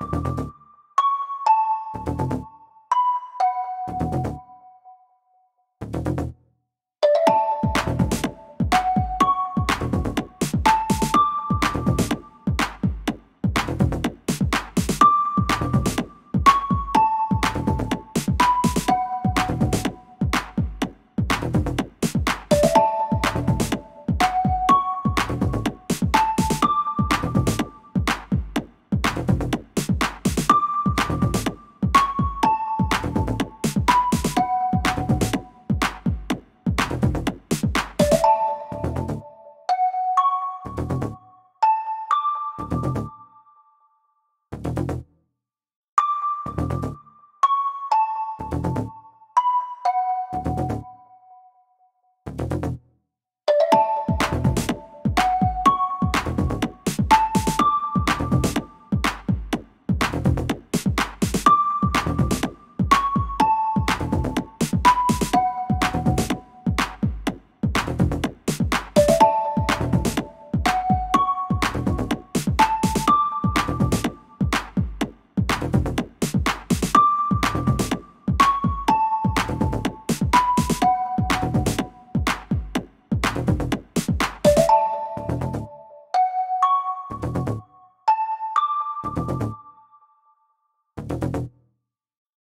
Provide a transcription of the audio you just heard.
you you